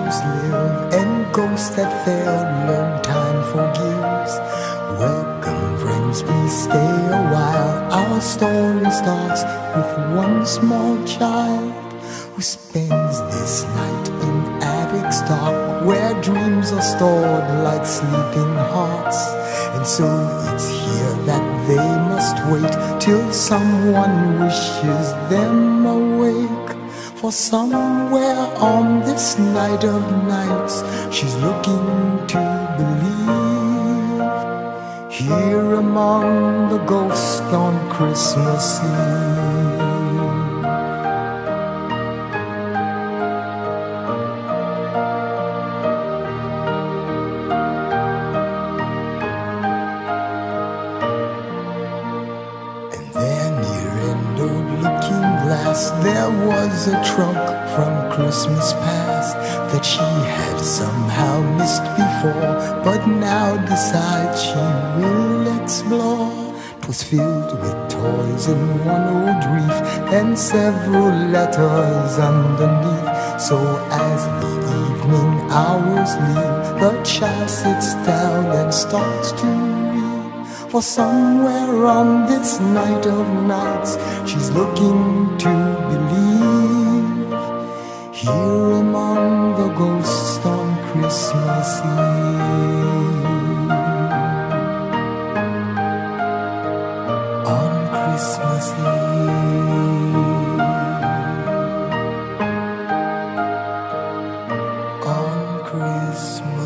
shadows live and ghosts that fail learn time forgives. Welcome, friends, please stay a while. Our story starts with one small child who spends this night in attics dark where dreams are stored like sleeping hearts. And so it's here that they must wait till someone wishes them awake. For somewhere on this night of nights, she's looking to believe. Here among the ghosts on Christmas Eve. There was a trunk from Christmas past that she had somehow missed before, but now decides she will explore. 'Twas filled with toys and one old wreath and several letters underneath. So as the evening hours leave, the child sits down and starts to. For somewhere on this night of nights, she's looking to believe. Here among the ghosts on Christmas Eve. On Christmas Eve. On Christmas